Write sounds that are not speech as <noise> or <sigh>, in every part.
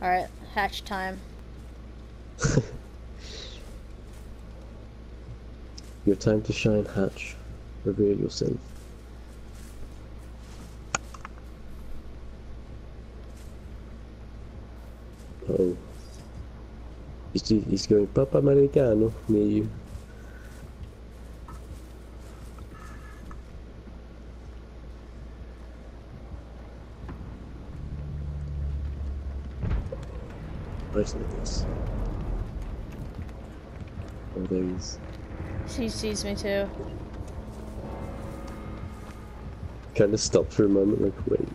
Alright, hatch time. <laughs> Your time to shine, Hatch. Reveal yourself. Oh. He's, going Papa Americano near you. Nice like this. Oh, there he is. She sees me too. Kind of stopped for a moment, like, wait.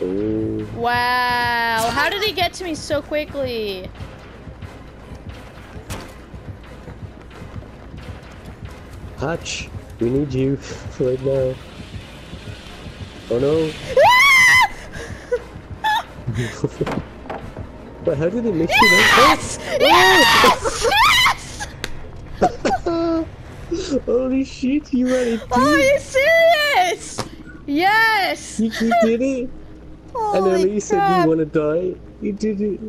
Oh, Wow, how did he get to me so quickly? Hatch, we need you <laughs> right now. Oh no! <laughs> Wait, how did it miss you like Yes! Yes! Yes! <laughs> Holy shit, you ran it! Oh, are you serious? Yes! You, you did it! And Holy then you said you want to die. You did it.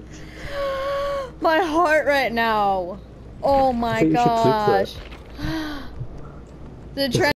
<gasps> My heart right now. Oh my think you should gosh. <gasps> The